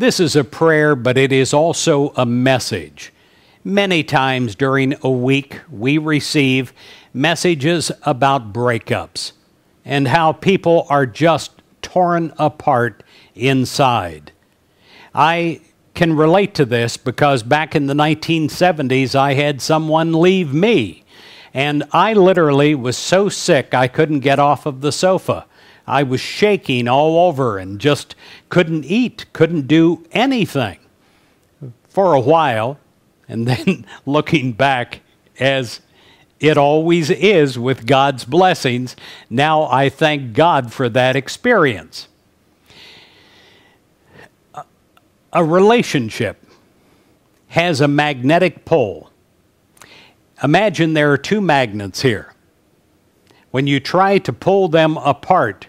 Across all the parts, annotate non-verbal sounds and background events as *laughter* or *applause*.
This is a prayer, but it is also a message. Many times during a week, we receive messages about breakups and how people are just torn apart inside. I can relate to this because back in the 1970s, I had someone leave me. And I literally was so sick I couldn't get off of the sofa. I was shaking all over and just couldn't eat, couldn't do anything for a while. And then *laughs* looking back, as it always is with God's blessings, now I thank God for that experience. A relationship has a magnetic pole. Imagine there are two magnets here. When you try to pull them apart,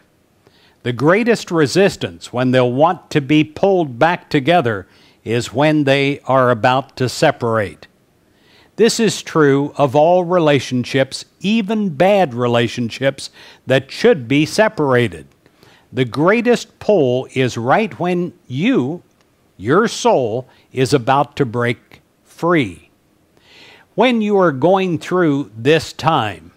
the greatest resistance when they'll want to be pulled back together is when they are about to separate. This is true of all relationships, even bad relationships that should be separated. The greatest pull is right when you, your soul, is about to break free. When you are going through this time,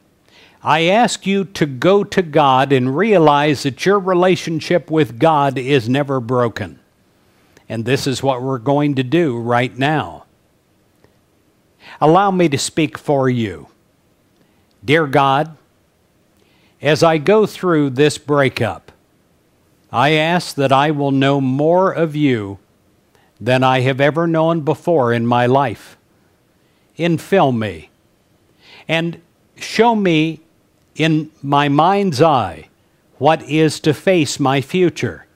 I ask you to go to God and realize that your relationship with God is never broken. And this is what we're going to do right now. Allow me to speak for you. Dear God, as I go through this breakup, I ask that I will know more of you than I have ever known before in my life. Infill me and show me in my mind's eye what is to face my future.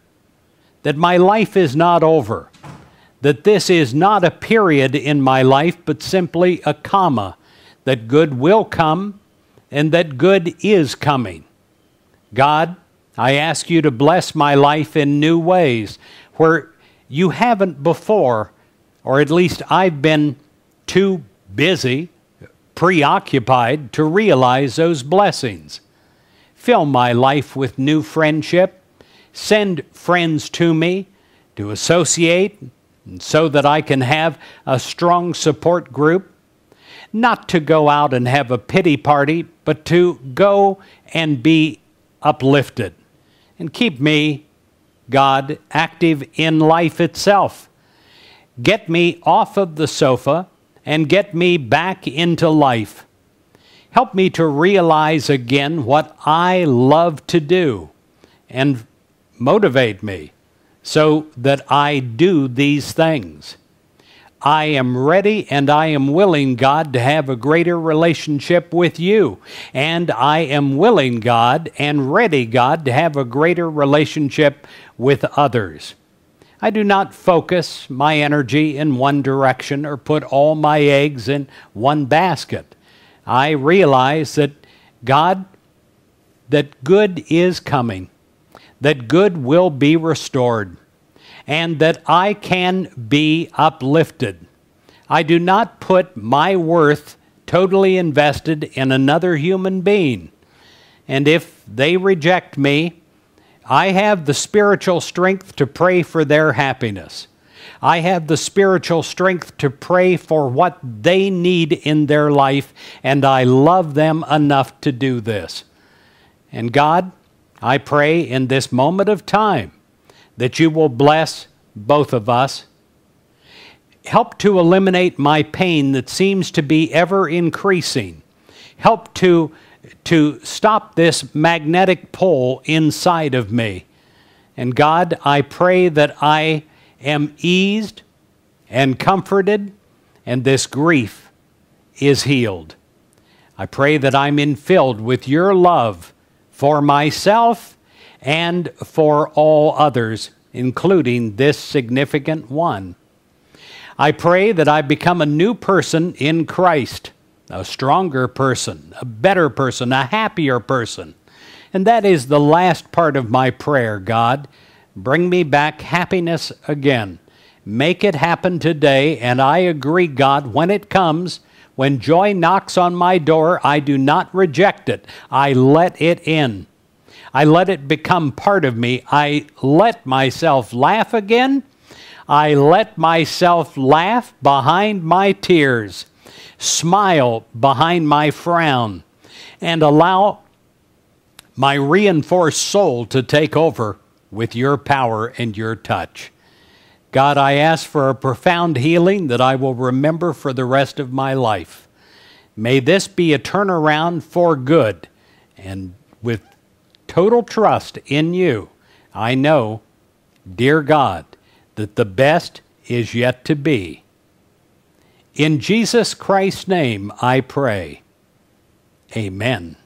That my life is not over. That this is not a period in my life, but simply a comma. That good will come and that good is coming. God, I ask you to bless my life in new ways where you haven't before, or at least I've been too busy preoccupied to realize those blessings. Fill my life with new friendship. Send friends to me to associate so that I can have a strong support group. Not to go out and have a pity party, but to go and be uplifted. And keep me, God, active in life itself. Get me off of the sofa and get me back into life. Help me to realize again what I love to do and motivate me so that I do these things. I am ready and I am willing, God, to have a greater relationship with you. And I am willing, God, and ready, God, to have a greater relationship with others. I do not focus my energy in one direction or put all my eggs in one basket. I realize that God, that good is coming, that good will be restored, and that I can be uplifted. I do not put my worth totally invested in another human being. And if they reject me, I have the spiritual strength to pray for their happiness. I have the spiritual strength to pray for what they need in their life, and I love them enough to do this. And God, I pray in this moment of time that you will bless both of us. Help to eliminate my pain that seems to be ever increasing. Help to to stop this magnetic pull inside of me. And God, I pray that I am eased and comforted, and this grief is healed. I pray that I'm infilled with your love for myself and for all others, including this significant one. I pray that I become a new person in Christ a stronger person, a better person, a happier person. And that is the last part of my prayer, God. Bring me back happiness again. Make it happen today, and I agree, God, when it comes, when joy knocks on my door, I do not reject it. I let it in. I let it become part of me. I let myself laugh again. I let myself laugh behind my tears, smile behind my frown, and allow my reinforced soul to take over with your power and your touch. God, I ask for a profound healing that I will remember for the rest of my life. May this be a turnaround for good. And with total trust in you, I know, dear God, that the best is yet to be. In Jesus Christ's name I pray. Amen.